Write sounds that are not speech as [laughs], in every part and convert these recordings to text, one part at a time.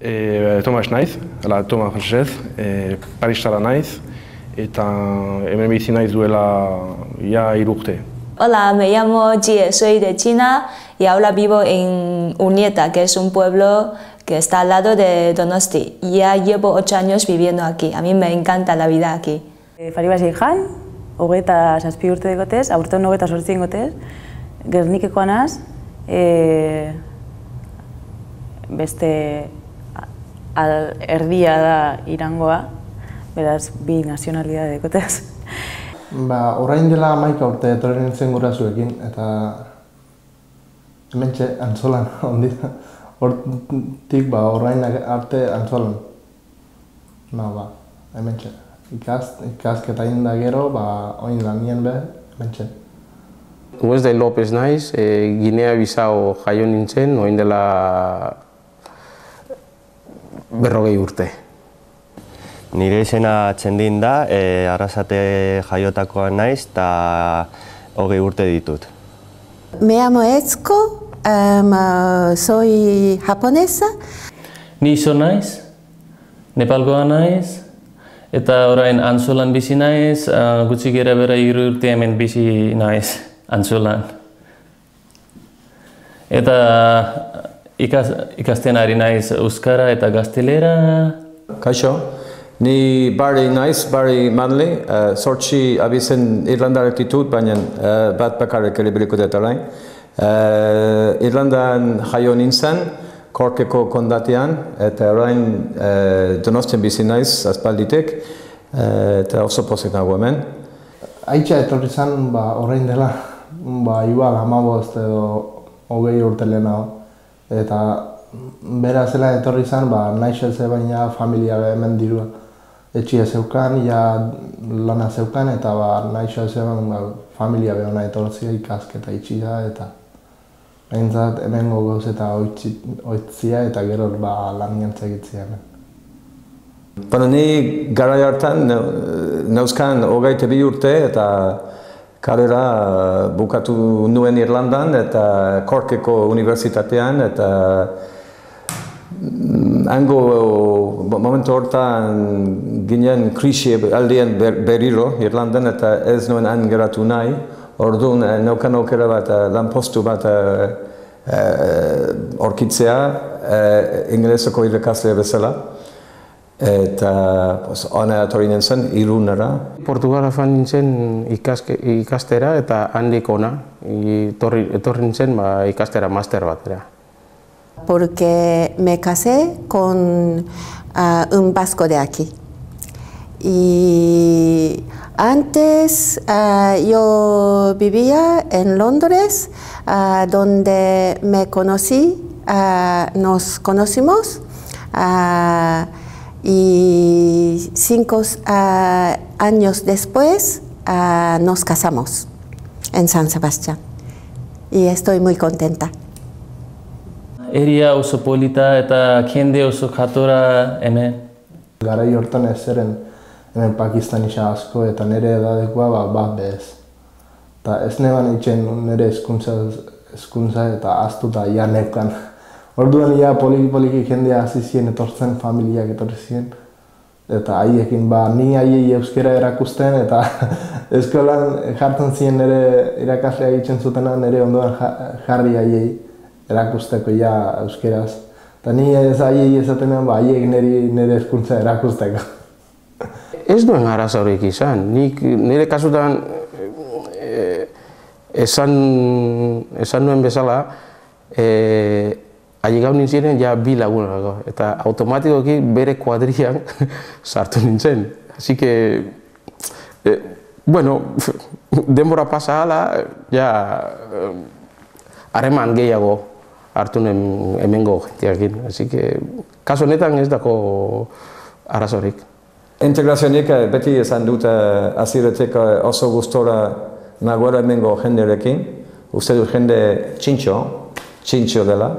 E, Tomas naiz, ala Tomas Francesc, e, Paristara naiz, eta hemen bizi naiz duela ya irurte. Hola, me llamo Jie, soy de China y ahora vivo en Unieta, que es un pueblo que está al lado de Donosti. Ya llevo ocho años viviendo aquí. A mí me encanta la vida aquí. E, Faribas Jan, hogeita zazpi urte degotez, aurten hogeita sortzi ingotez, Gernikekoa naz, e, beste al, erdia da irangoa, beraz bi nazionalidade dekotez. Ba, orain dela amaika urte etorri nintzen gurasoekin eta hementxe antzolan [laughs] ondi Hortik ba, orain arte antzolan. Ba, ba, hementxe. Ikaz, ikasketa inda gero, ba, oin lanien be, hementxe. De López naiz, e, Ginea Bizao jaio nintzen, oin dela berrogei urte. Nire izena txendin da, e, arrasate jaiotakoa naiz eta hogei urte ditut. Me llamo Etsuko, um, soy japonesa. Ni iso naiz, Nepalgoa naiz, eta orain antzolan bizi naiz, uh, gutxi gera bera iru urte hemen bizi naiz antzolan. Eta ikas, ikasten ari naiz euskara eta gaztelera. Kaixo, ni Barry naiz, Barry Manley, uh, sortxi abizen Irlandar ditut, baina uh, bat bakarrik ere biliko dut alain. Uh, Irlandan jaio nintzen, Korkeko kondatean, eta orain uh, Donostien bizi naiz, azpalditek, uh, eta oso pozik nago hemen. Aitxa etorri zen, ba, orain dela, ba, igual, hamabost edo hogei urte lehenago eta bera zela etorri zen, ba, nahi ze baina familia hemen dirua. Etxia zeukan, ja lana zeukan, eta ba, nahi zeban ba, familia behona etorzia ikasketa itxia, eta behintzat hemen gogoz eta oitzia, eta gero ba, lan jantzegitzia hemen. Baina ni gara hartan neuzkan hogeite bi urte eta karera bukatu nuen Irlandan eta Korkeko Unibertsitatean eta hango momentu hortan ginen krisi aldien berriro Irlandan eta ez nuen han geratu nahi. Orduan, neukan aukera bat lan postu bat orkitzea inglesoko irakasle bezala eta pues, ona etorri nintzen, irunera. Portugala fan nintzen ikaske, ikastera eta handik ona, etorri, etorri nintzen ba, ikastera master batera. Porque me casé con uh, un vasco de aquí. Y antes uh, yo vivía en Londres, uh, donde me conocí, nos conocimos. Y cinco uh, años después uh, nos casamos en San Sebastián y estoy muy contenta. Eria oso polita eta jende oso jatora hemen. Garai hortan ez zeren hemen pakistanisa asko eta nire edadekoa ba, bat bez. Ta ez neban itxen nire eskuntza, eskuntza eta astuta janekan. Orduan ia poliki poliki jendea hasi zien etortzen familiak etorri zien eta haiekin ba ni haiei euskera erakusten eta [laughs] eskolan jartzen zien ere irakaslea egiten zutena nere ondoan jarri haiei erakusteko ja euskeraz. Eta ni ez haiei esatenean ba haiek niri nire hezkuntza erakusteko. Ez duen arazorik izan. Nik nire kasutan eh, esan, esan nuen bezala eh, Aile nintzen, ja bi lagunago, eta automatikoki bere kuadrian [laughs] sartu nintzen. Así que, eh, bueno, [laughs] denbora pasa hala, ja, eh, hareman gehiago hartu nen hemengo jentiakin. Así que, kaso honetan ez dako arazorik. Integrazionik eh, beti esan dut aziretek oso gustora nagoela hemengo jenderekin. Uste dut jende txintxo, txintxo dela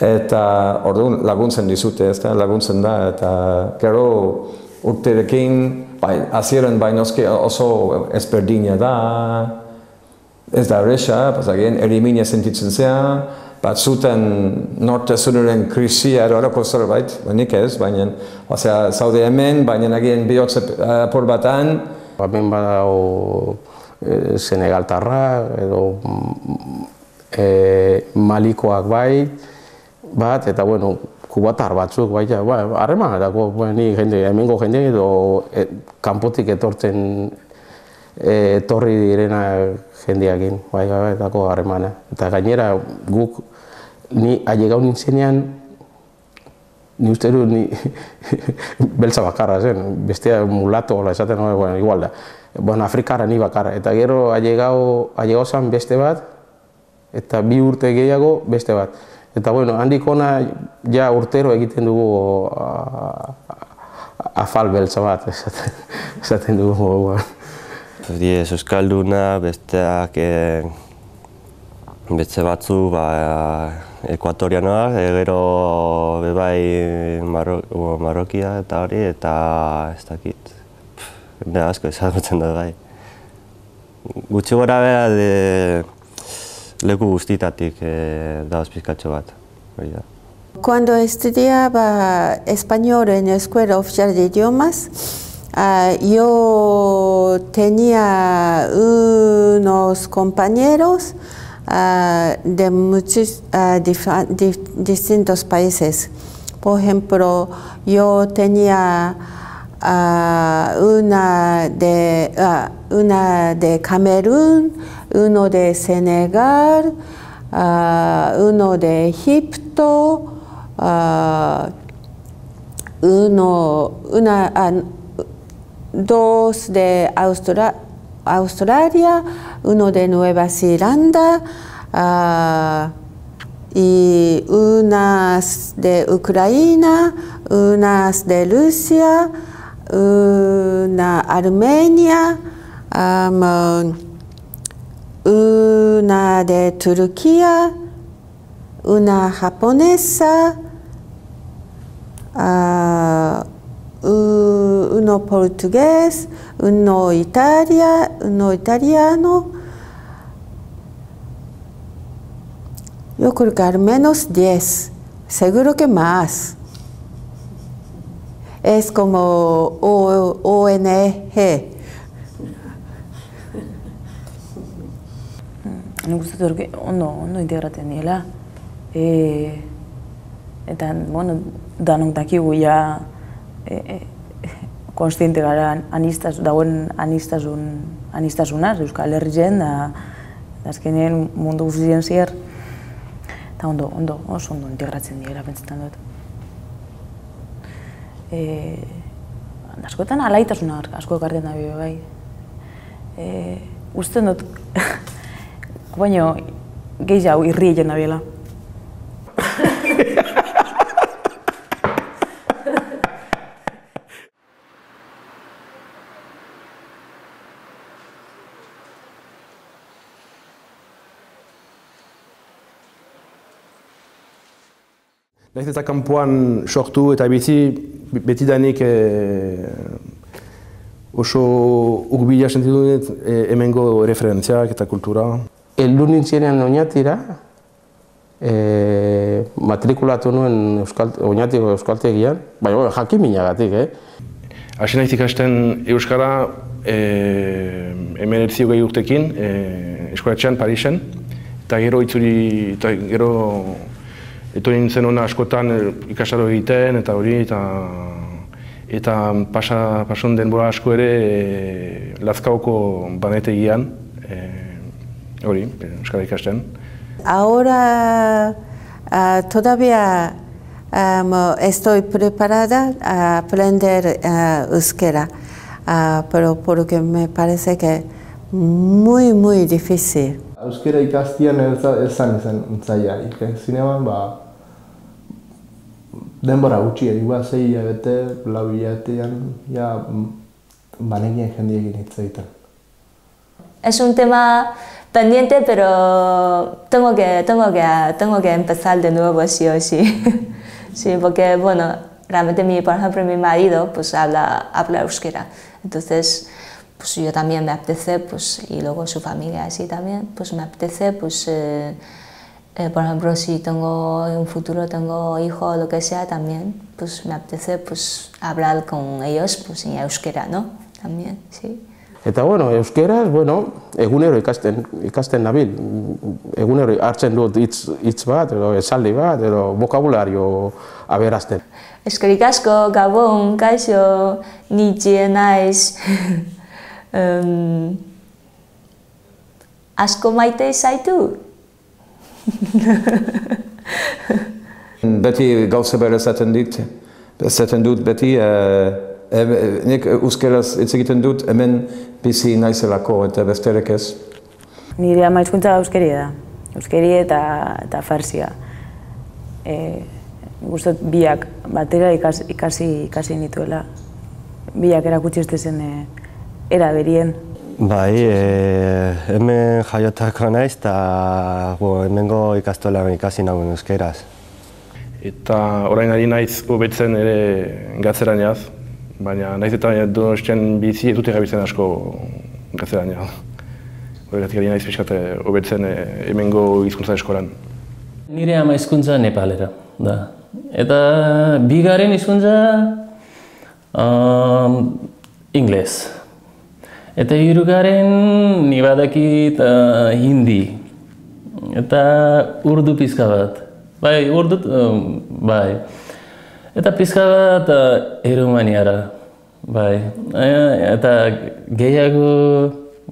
eta orduan laguntzen dizute, ez da, laguntzen da, eta gero urterekin, bai, azieren bai noski oso ezberdina da, ez da erresa, pasagien, erimina sentitzen zea, batzuten nortasunaren krisia edo horako zerbait, ba, nik ez, baina, osea, zaude hemen, baina agien bihotze apur batan. Hemen badago e, Senegaltarra edo e, Malikoak bai, bat, eta bueno, kubatar batzuk, bai, ba, harreman, edako, ba, ni jende, hemengo jende edo e, kanpotik etortzen e, etorri direna jendeakin, bai, bai, edako harremana. Eta gainera, guk, ni ailegau nintzenean, ni uste du, ni [laughs] beltza bakarra zen, bestea mulato, la esaten, bueno, igual da. Bueno, Afrikara ni bakarra, eta gero ailegau, ailegau zen beste bat, eta bi urte gehiago beste bat. Eta bueno, handik ona ja urtero egiten dugu afal beltza bat, [laughs] esaten, esaten dugu. Hori ez Euskalduna, besteak e, beste batzu, ba, ekuatorianoak, e, gero bebai Marro, Marrokia eta hori, eta ez dakit, ne asko ezagutzen da bai. Gutxi gora bera de, leku guztitatik eh, dauz pizkatxo bat. Cuando estudiaba español en la Escuela Oficial de Idiomas, uh, yo tenía unos compañeros uh, de muchos uh, dif dif distintos países. Por ejemplo, yo tenía うなであカメルーンうのでセネガルうのでエヒプトうのウなあドースでアウストラアウストラリア、ウノデ・ヌエバ・シーランダ、イ・ウナス・デ・ウクライナ、ウナス・デ・ルシア、una Armenia, una de Turquía, una japonesa, uh, uno portugués, uno italia, uno italiano. Yo creo que al menos 10, seguro que más. Es como ONG. nik uste dut ondo, ondo integratzen diela. E, eta, bueno, danok dakigu ja e, e, konstiente gara anistaz, dagoen anistasun, anistasunaz, Euskal Herrien, da, da azkenean mundu guztien zier. Eta ondo, ondo, oso ondo integratzen diela, pentsetan dut. E, askotan alaitasuna asko ekartzen da bai. E, uste dut, [laughs] baina gehiago irri egin da biela. Naiz eta kanpoan sortu eta bizi betidanik e, oso urbila sentitu dut e, hemengo referentziak eta kultura. Eldu nintzenean oinatira, e, matrikulatu nuen euskal, oinatiko euskaltegian, baina jakin minagatik, eh? Hasi nahiz ikasten Euskara e, hemen erzio gehi urtekin, e, eskolatxean, Parisen, eta gero itzuri, eta gero eto nintzen hona askotan ikasaro egiten, eta hori, eta eta pasa, pasun denbora asko ere e, Lazkaoko banetegian, e, hori, euskara ikasten. Ahora uh, todavía um, estoy preparada a aprender uh, euskera, uh, pero porque me parece que muy, muy difícil. Euskera ikastian ez zan izan untzaiarik, eh? zineman, ba, denbora gutxi, egua zei hilabete, lau hilabetean, ja, banekien jendiekin hitz egiten. Es un tema pendiente, pero tengo que, tengo que, tengo que empezar de nuevo sí o sí. [laughs] sí, porque, bueno, realmente mi, por ejemplo, mi marido pues habla, habla euskera. Entonces, pues yo también me apetece, pues, y luego su familia así también, pues me apetece, pues, eh, Eh, por ejemplo, si tengo en un futuro tengo hijo o lo que sea, también pues me apetece pues hablar con ellos pues en euskera, ¿no? También, sí. Eta bueno, euskeraz, bueno, egunero ikasten, ikasten nabil. Egunero hartzen dut hitz, hitz bat, edo esaldi bat, edo vokabulario aberazten. Eskerrik asko, Gabon, kaixo, ni txie naiz. [laughs] um, asko maite zaitu? [laughs] Beti gauza bera esaten dit, esaten dut beti, uh, nik euskeraz hitz egiten dut, hemen bizi naizelako eta besterek ez. Nire ama hizkuntza euskeria da. Euskeri eta, eta farsia. E, gustot biak batera ikasi, ikasi, ikasi nituela. Biak erakutsi zen e, era berien. Bai, e, hemen jaiotako naiz eta hemengo ikastolan ikasi nagoen euskeraz. Eta orain ari naiz hobetzen ere gatzerainaz, baina naiz eta donostian bizi ez dute gabiltzen asko gatzeraina. Horregatik ari naiz pixkat hobetzen hemengo hizkuntza eskolan. Nire ama hizkuntza Nepalera da. Eta bigarren hizkuntza um, ingles. Eta hirugarren ni badakit uh, hindi. Eta urdu pizka bat. Bai, urdu, um, bai. Eta pizka bat uh, erumaniara. Bai. Eta gehiago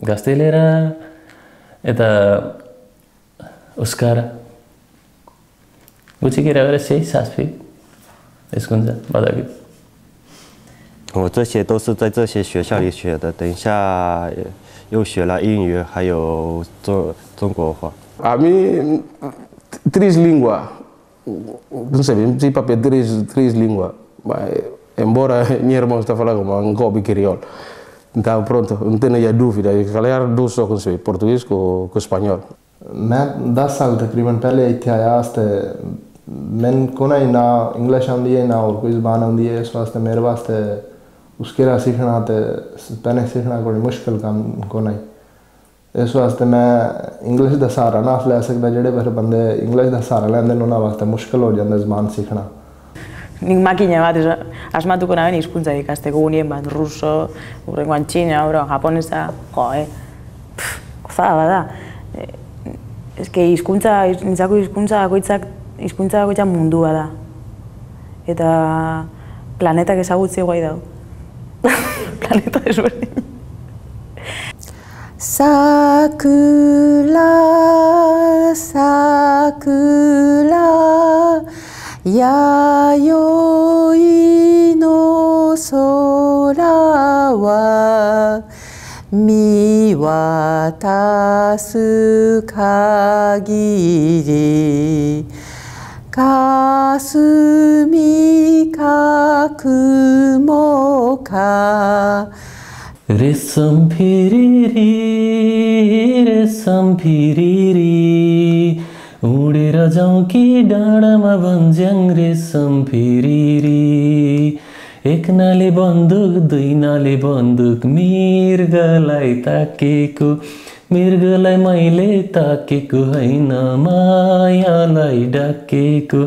gaztelera eta euskara. Gutxik ere bere sei, zazpi. Ezkuntza, badakit. 我这些都是在这些学校里学的，等一下又学了英语，还有中中国话。 A mí, três línguas, não sei, não sei papel três, três línguas, mas, embora minha irmã está falando como angobi e crioulo. Então, pronto, não tenho já dúvida, calhar duas só com português com, com espanhol. मैं दस साल तकरीबन पहले इतने आया वास्ते मैं को ना ना इंग्लिश आती है ना और कोई जबान आती है इस वास्ते मेरे वास्ते उसके रा सीखना ते पैने सीखना कोई मुश्किल काम को नहीं इस वास्ते मैं इंग्लिश का सहारा ना ले सकता जेह्ड़े फिर बंदे इंग्लिश का सहारा लैंदे न उन्होंने वास्ते मुश्किल हो जाता जबान सीखना Nik makina bat es- asmatuko naben hizkuntza ikasteko unien bat, ruso, urrengoan txina, uro, japonesa, jo, eh? Pff, Gozada bada. Eh, Ez que hizkuntza, nintzako hizkuntza bakoitzak, hizkuntza bakoitzak mundua da. Eta planetak ezagutzi guai dau. Planeta de sueño. Sakura, Sakura, Yayoi no sora wa 見渡す限りかすみか雲かレッサンピリリレッサンピリリ उडेर जाउँ कि डाँडामा भन्ज्याङ रेसम फिरिरी एक नाले बन्दुक दुई नाले बन्दुक मिर्गलाई ताकेको मृगलाई मैले ताकेको होइन मायालाई डाकेको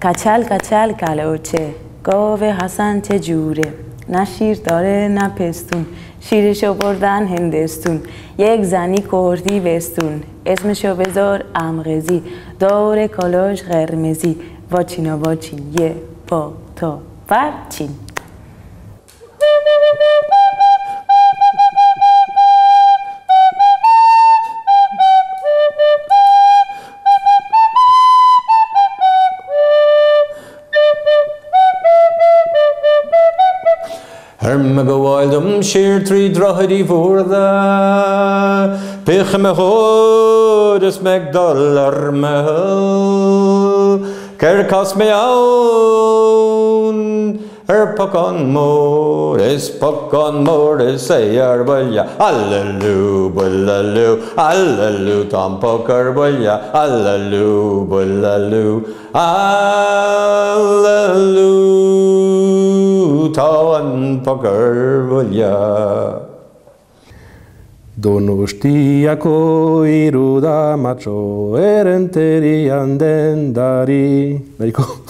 Kaçal kaçal kaloche, kove hasan jure. نشیر داره نه پستون شیرشو بردن هندستون یک زنی کردی بستون اسمشو بذار امغزی دور کالاش قرمزی واچینا واچین یه با تا Arm go wild um sheer tree drohidi vor da Pech me ho des meg dollar me ho Ker kas me aun Er pakon mor is pakon mor is sayar bulya Allelu bullalu Allelu tam pokar bulya Allelu bullalu Allelu pakar balja Donostiako iruda matxo erenterian dendari. Nahiko?